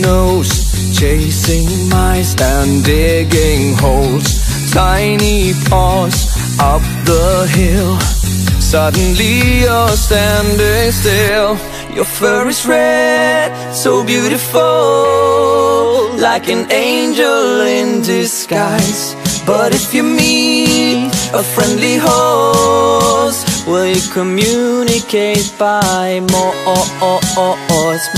Nose, chasing mice and digging holes. Tiny paws up the hill. Suddenly you're standing still. Your fur is red, so beautiful, like an angel in disguise. But if you meet a friendly horse, will you communicate by Morse? Morse?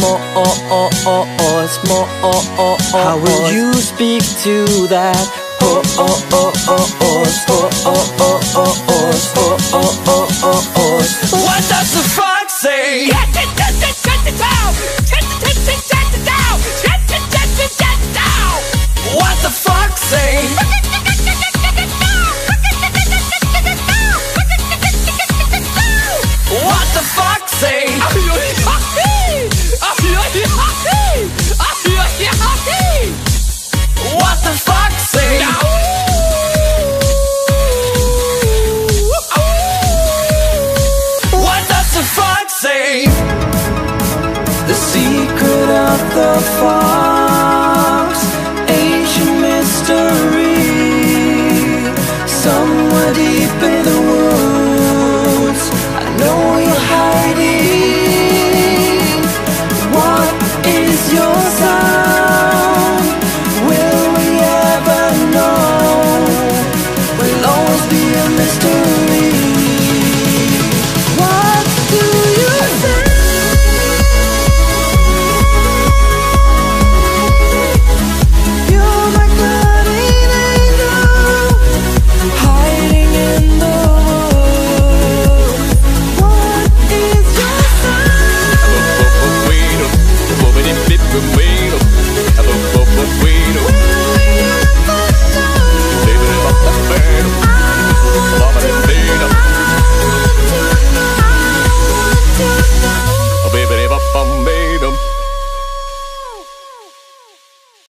How will you speak to that? Oh, oh, oh, oh, oh, oh, oh, oh, oh, oh, oh, the fall.